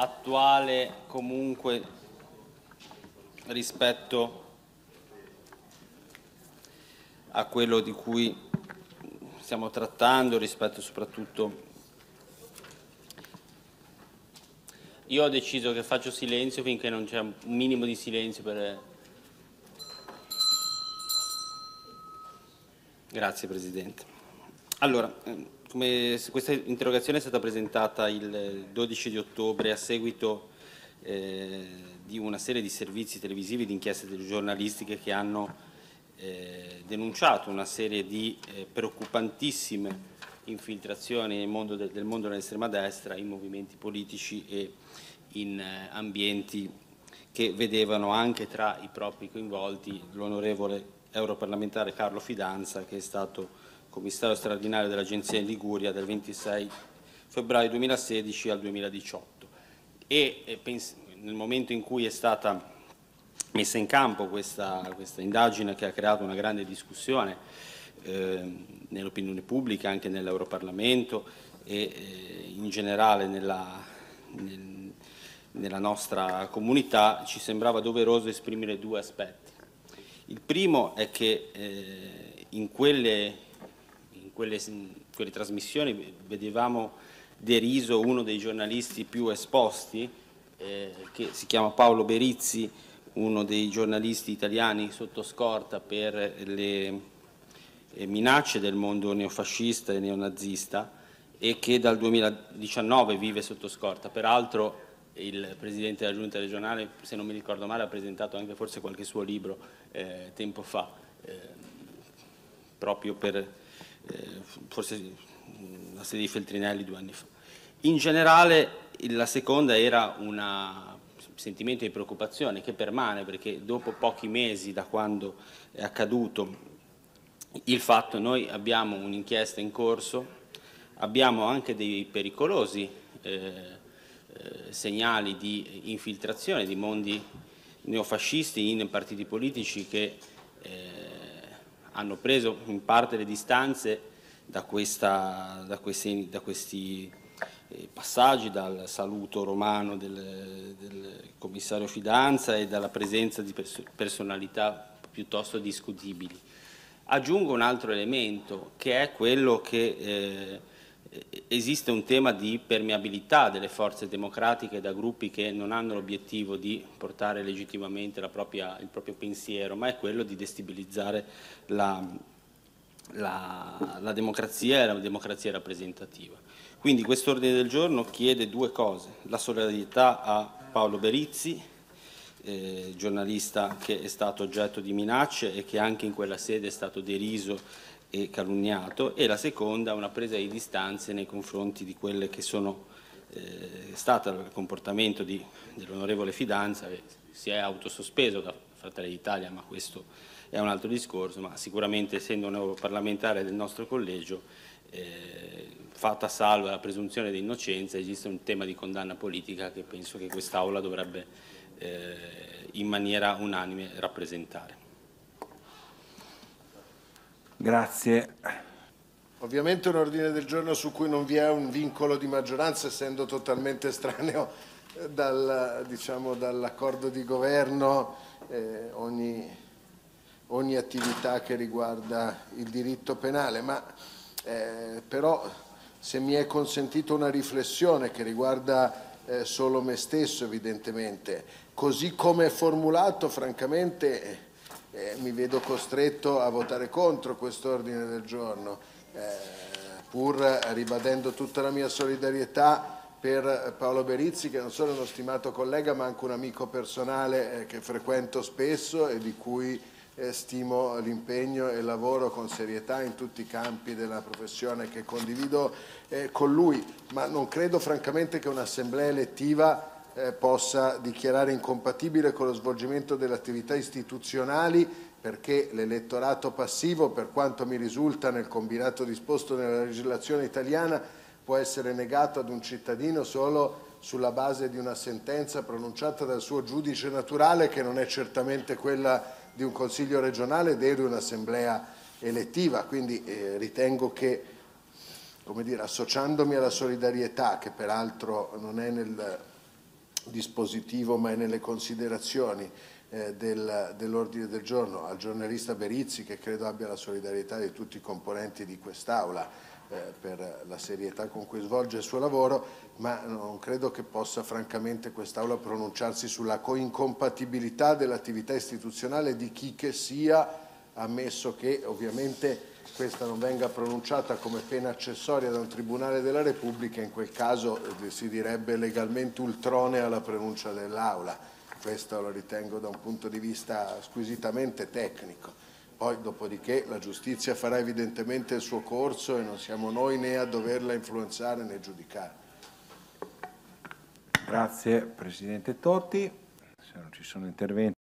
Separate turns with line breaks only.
attuale comunque rispetto a quello di cui stiamo trattando, rispetto soprattutto... Io ho deciso che faccio silenzio finché non c'è un minimo di silenzio per... Grazie Presidente. Allora, come questa interrogazione è stata presentata il 12 di ottobre a seguito eh, di una serie di servizi televisivi di inchieste giornalistiche che hanno eh, denunciato una serie di eh, preoccupantissime infiltrazioni mondo del, del mondo dell'estrema destra in movimenti politici e in eh, ambienti che vedevano anche tra i propri coinvolti l'onorevole europarlamentare Carlo Fidanza che è stato commissario straordinario dell'Agenzia in Liguria dal 26 febbraio 2016 al 2018 e nel momento in cui è stata messa in campo questa, questa indagine che ha creato una grande discussione eh, nell'opinione pubblica, anche nell'Europarlamento e eh, in generale nella, nel, nella nostra comunità, ci sembrava doveroso esprimere due aspetti. Il primo è che eh, in quelle quelle, quelle trasmissioni vedevamo deriso uno dei giornalisti più esposti, eh, che si chiama Paolo Berizzi, uno dei giornalisti italiani sotto scorta per le eh, minacce del mondo neofascista e neonazista e che dal 2019 vive sotto scorta. Peraltro il Presidente della Giunta regionale, se non mi ricordo male, ha presentato anche forse qualche suo libro eh, tempo fa, eh, proprio per eh, forse la sede di Feltrinelli due anni fa. In generale la seconda era un sentimento di preoccupazione che permane perché dopo pochi mesi da quando è accaduto il fatto noi abbiamo un'inchiesta in corso, abbiamo anche dei pericolosi eh, eh, segnali di infiltrazione di mondi neofascisti in partiti politici che eh, hanno preso in parte le distanze da, questa, da questi, da questi eh, passaggi, dal saluto romano del, del, commissario Fidanza e dalla presenza di pers personalità piuttosto discutibili. Aggiungo un altro elemento che è quello che eh, esiste un tema di permeabilità delle forze democratiche da gruppi che non hanno l'obiettivo di portare legittimamente propria, il proprio pensiero, ma è quello di destabilizzare la, la, la democrazia e la democrazia rappresentativa. Quindi questo ordine del giorno chiede due cose, la solidarietà a Paolo Berizzi, eh, giornalista che è stato oggetto di minacce e che anche in quella sede è stato deriso e calunniato e la seconda una presa di distanze nei confronti di quelle che sono eh, stato il comportamento dell'onorevole Fidanza, si è autosospeso da Fratelli d'Italia, ma questo è un altro discorso, ma sicuramente essendo un europarlamentare del nostro collegio, eh, fatta salva la presunzione di innocenza, esiste un tema di condanna politica che penso che quest'Aula dovrebbe eh, in maniera unanime rappresentare.
Grazie.
Ovviamente un ordine del giorno su cui non vi è un vincolo di maggioranza, essendo totalmente estraneo dal, diciamo, dall'accordo di governo, eh, ogni, ogni, attività che riguarda il diritto penale, ma eh, però se mi è consentito una riflessione che riguarda eh, solo me stesso evidentemente, così come è formulato francamente eh, mi vedo costretto a votare contro questo ordine del giorno, eh, pur ribadendo tutta la mia solidarietà per Paolo Berizzi che non solo è uno stimato collega ma anche un amico personale eh, che frequento spesso e di cui eh, stimo l'impegno e il lavoro con serietà in tutti i campi della professione che condivido eh, con lui, ma non credo francamente che un'assemblea elettiva eh, possa dichiarare incompatibile con lo svolgimento delle attività istituzionali perché l'elettorato passivo, per quanto mi risulta nel combinato disposto nella legislazione italiana, può essere negato ad un cittadino solo sulla base di una sentenza pronunciata dal suo giudice naturale che non è certamente quella di un consiglio regionale ed è di un'assemblea elettiva. Quindi eh, ritengo che, dire, associandomi alla solidarietà, che peraltro non è nel dispositivo ma è nelle considerazioni eh, del, dell'ordine del giorno al giornalista Berizzi che credo abbia la solidarietà di tutti i componenti di quest'Aula eh, per la serietà con cui svolge il suo lavoro, ma non credo che possa francamente quest'Aula pronunciarsi sulla coincompatibilità dell'attività istituzionale di chi che sia, ammesso che ovviamente questa non venga pronunciata come pena accessoria da un Tribunale della Repubblica, in quel caso eh, si direbbe legalmente ultronea alla pronuncia dell'Aula. Questo lo ritengo da un punto di vista squisitamente tecnico. Poi dopodiché la giustizia farà evidentemente il suo corso e non siamo noi né a doverla influenzare né giudicare.
Grazie Presidente Totti. Se non ci sono interventi